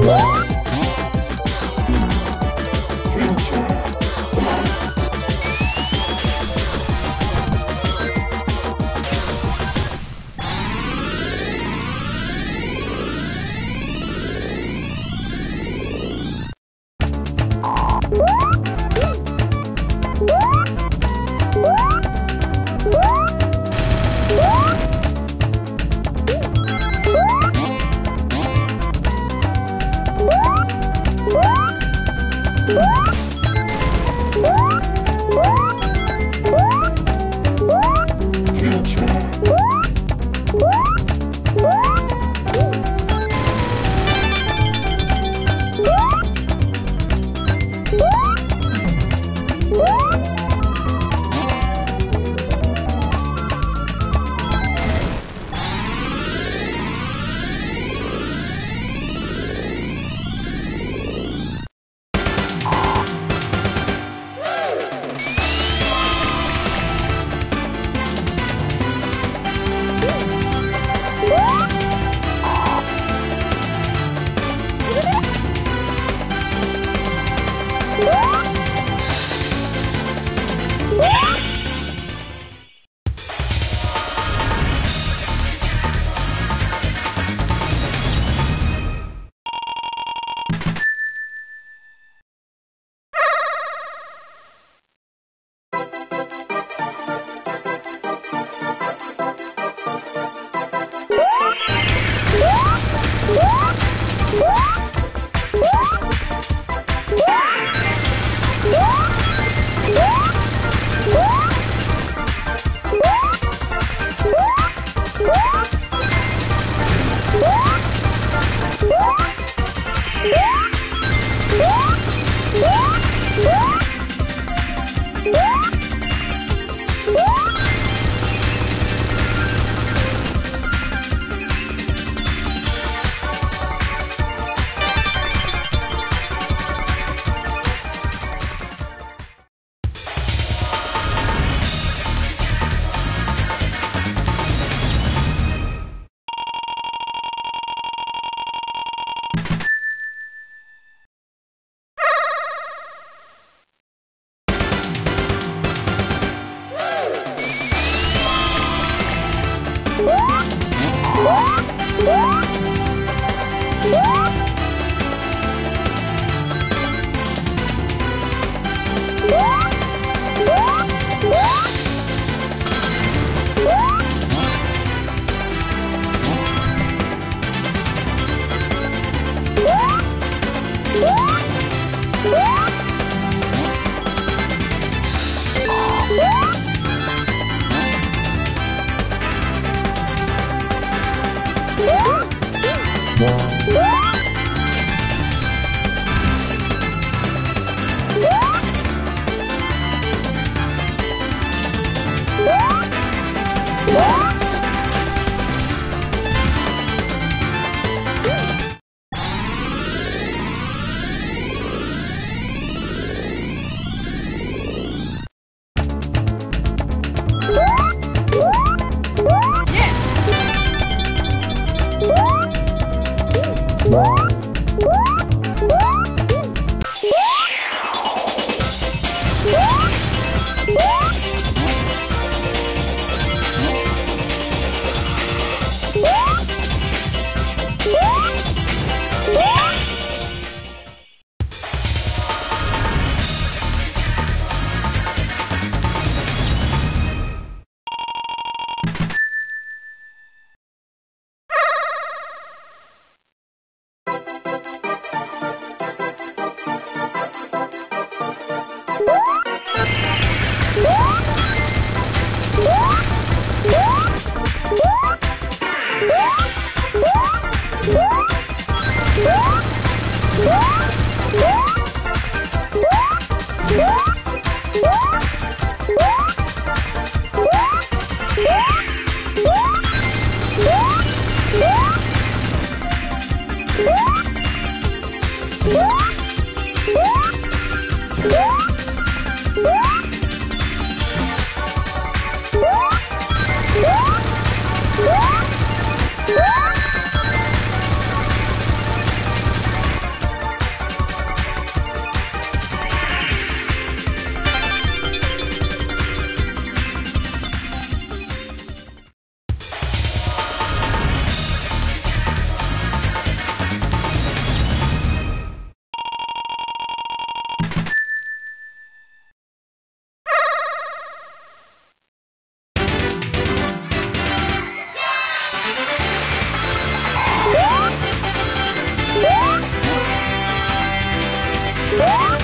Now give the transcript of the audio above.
Woo! Bye. Woo!